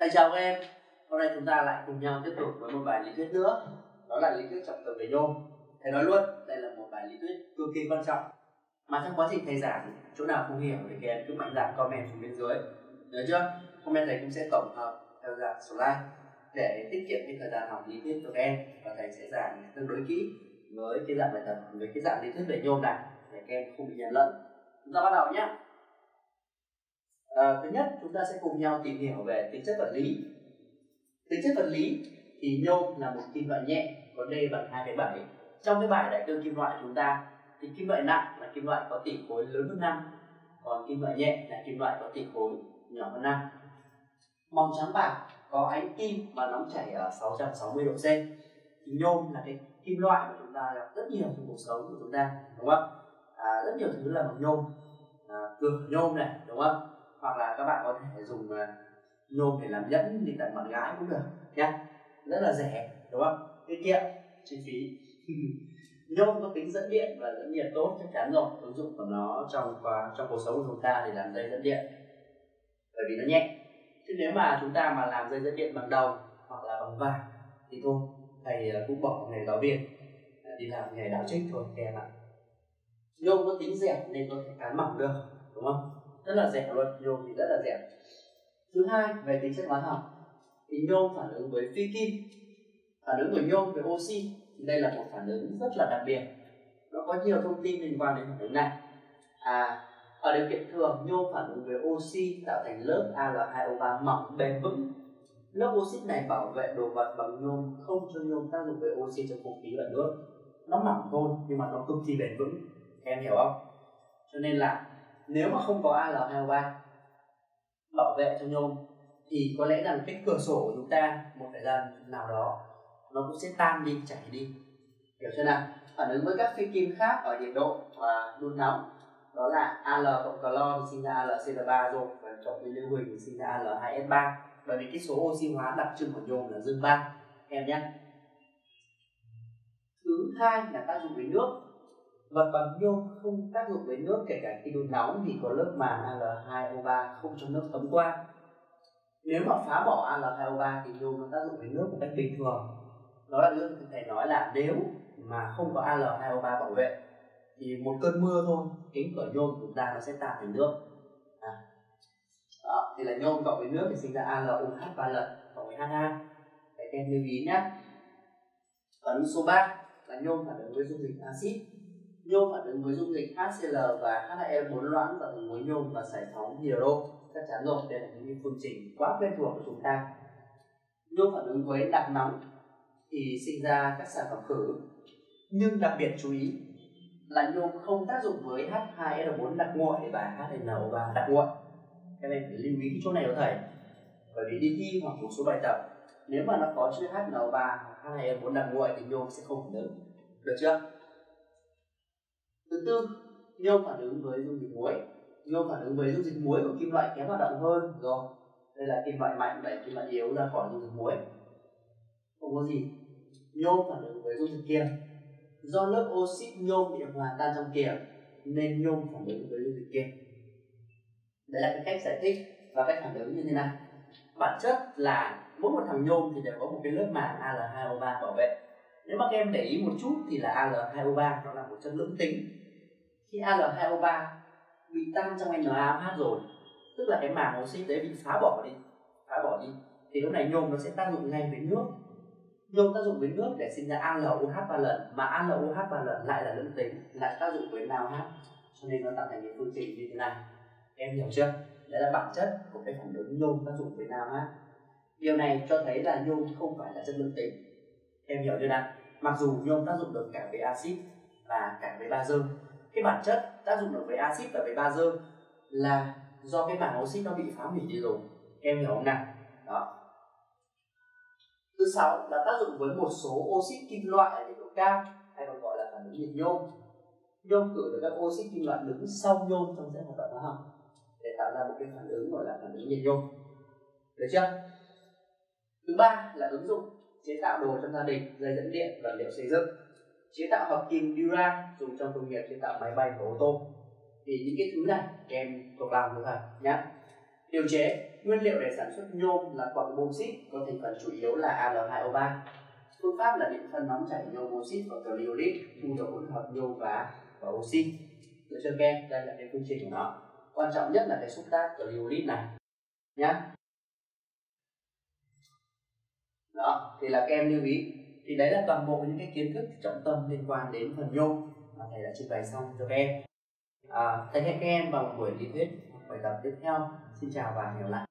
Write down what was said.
Thầy chào các em, hôm nay chúng ta lại cùng nhau tiếp tục với một bài lý thuyết nữa. Đó là lý thuyết trọng tâm về nhôm. Thầy nói luôn, đây là một bài lý thuyết cực kỳ quan trọng. Mà trong quá trình thầy giảng, chỗ nào không hiểu thì các em cứ mạnh dạn comment xuống bên dưới. Nhớ chưa? Hôm nay thầy cũng sẽ tổng hợp theo dạng slide để tiết kiệm những thời gian học lý thuyết cho các em. Và thầy sẽ giảng tương đối kỹ với cái dạng bài tập với cái dạng lý thuyết về nhôm này để các em không bị nhầm lẫn. Chúng ta bắt đầu nhé à, thứ nhất chúng ta sẽ cùng nhau tìm hiểu về tính chất vật lý. Tính chất vật lý thì nhôm là một kim loại nhẹ có d bằng 2,7 trong cái bài đại cương kim loại chúng ta thì kim loại nặng là kim loại có tỷ khối lớn hơn năm còn kim loại nhẹ là kim loại có tỷ khối nhỏ hơn năm. Màu trắng bạc có ánh kim và nóng chảy ở 660 độ C. Thì nhôm là cái kim loại mà chúng ta gặp rất nhiều trong cuộc sống của chúng ta đúng không à, rất nhiều thứ là bằng nhôm. À, cửa nhôm này đúng không hoặc là các bạn có thể dùng à, nhôm để làm nhẫn đi tặng bạn gái cũng được nhé rất là rẻ đúng không? Tiết kiệm chi phí. Nhôm có tính dẫn điện và dẫn điện tốt chắc chắn rồi. Ứng dụng của nó trong trong cuộc sống của chúng ta để làm dây dẫn điện. Bởi vì nó nhẹ. Chứ nếu mà chúng ta mà làm dây dẫn điện bằng đồng hoặc là bằng vàng thì thôi thầy ờ, cũng bỏ nghề giáo viên ờ, đi làm nghề đạo trích thôi các em ạ nhôm có tính dẻo nên có thể cán mỏng được đúng không? Rất là rẻ luôn, nhôm thì rất là rẻ. thứ hai, về tính chất hóa học. Thì nhôm phản ứng với phi kim, phản ứng của nhôm với oxy. Thì đây là một phản ứng rất là đặc biệt. Nó có nhiều thông tin liên quan đến phản ứng này. À ở điều kiện thường, nhôm phản ứng với oxy tạo thành lớp Al2O3 mỏng bền vững. Lớp oxit này bảo vệ đồ vật bằng nhôm, không cho nhôm tác dụng với oxy trong không khí và nước. Nó mỏng thôi nhưng mà nó cực kỳ bền vững. Em hiểu không? Cho nên là nếu mà không có Al2O3 bảo vệ cho nhôm, thì có lẽ rằng cái cửa sổ của chúng ta, một thời gian nào đó, nó cũng sẽ tan đi, chảy đi. Hiểu chưa nào? Phản ứng với các phi kim khác ở nhiệt độ và đun nóng, đó là Al cộng clo thì sinh ra AlCl3 rồi, và cộng với lưu huỳnh thì sinh ra Al2S3 bởi vì cái số oxy hóa đặc trưng của nhôm là dương 3 em nhé. Thứ hai là tác dụng với nước vật bằng nhôm không tác dụng với nước kể cả khi đun nóng thì có lớp màng Al2O3 không cho nước thấm qua. Nếu mà phá bỏ Al2O3 thì nhôm nó tác dụng với nước một cách bình thường. Đó là điều thầy nói là nếu mà không có Al2O3 bảo vệ thì một cơn mưa thôi kính cửa nhôm của chúng ta nó sẽ tan thành nước. À. đó, thì là nhôm cộng với nước thì sinh ra AlOH ba lần cộng với H2 để em lưu ý nhé. Ấn số 3 là nhôm phản ứng với dung dịch axit nhôm phản ứng với dung dịch HCl và H2E4 loãng và thành muối nhôm và giải phóng hydro chắc chắn rồi, đây là những phương trình quá quen thuộc của chúng ta. Nhôm phản ứng với đặc nóng thì sinh ra các sản phẩm khử. Nhưng đặc biệt chú ý là nhôm không tác dụng với H2SO4 đặc nguội và HNO3 đặc nguội. Các em phải lưu ý cái chỗ này của thầy, bởi vì đi thi hoặc một số bài tập, nếu mà nó có chữ HNO3 hoặc H2SO4 đặc nguội thì nhôm sẽ không phản ứng. Được chưa? Thứ tư nhôm phản ứng với dung dịch muối. Nhôm phản ứng với dung dịch muối của kim loại kém hoạt động hơn. Rồi, đây là kim loại mạnh, đẩy kim loại yếu ra khỏi dung dịch muối. Không có gì. Nhôm phản ứng với dung dịch kiềm do lớp oxit nhôm bị hòa tan trong kiềm nên nhôm phản ứng với dung dịch kiềm đây là cái cách giải thích và cách phản ứng như thế này bản chất là mỗi một thằng nhôm thì đều có một cái lớp màng Al2O3 bảo vệ nếu mà các em để ý một chút thì là Al2O3 nó là một chất lưỡng tính. Khi Al2O3 bị tan trong NaOH rồi, tức là cái màng oxy đấy bị phá bỏ đi, phá bỏ đi. Thì lúc này nhôm nó sẽ tác dụng ngay với nước. Nhôm tác dụng với nước để sinh ra AlOH ba lần, mà AlOH ba lần lại là lưỡng tính, lại tác dụng với NaOH cho nên nó tạo thành cái phương trình như thế này. Em hiểu chưa? Đấy là bản chất của cái phản ứng nhôm tác dụng với NaOH điều này cho thấy là nhôm không phải là chất lưỡng tính. Em hiểu chưa nào? Mặc dù nhôm tác dụng được cả với axit và cả với bazơ cái bản chất tác dụng được với axit và với bazơ là do cái màng oxit nó bị phá hủy đi rồi. Em hiểu không nào? Đó. Thứ sáu là tác dụng với một số oxit kim loại ở nhiệt độ cao, hay còn gọi là phản ứng nhiệt nhôm. Nhôm cử được các oxit kim loại đứng sau nhôm trong dãy hoạt động hóa học để tạo ra một cái phản ứng gọi là phản ứng nhiệt nhôm. Được chưa? Thứ ba là ứng dụng chế tạo đồ trong gia đình, dây dẫn điện vật liệu xây dựng. Chế tạo hợp kim dura dùng trong công nghiệp chế tạo máy bay và ô tô. Thì những cái thứ này em thuộc lòng được không nhé điều chế, nguyên liệu để sản xuất nhôm là quặng bauxit có thành phần chủ yếu là Al2O3 phương pháp là điện phân nóng chảy nhôm oxit và cryolite thu được hỗn hợp nhôm và và oxy. Được chưa em? Đây là cái quy trình của nó. Quan trọng nhất là cái xúc tác cryolite này. Nhá đó thì là kem lưu ý. Thì đấy là toàn bộ những cái kiến thức trọng tâm liên quan đến phần nhôm mà thầy đã trình bày xong cho các em. À, thầy hẹn các em vào một buổi lý thuyết bài tập tiếp theo. Xin chào và hẹn gặp lại.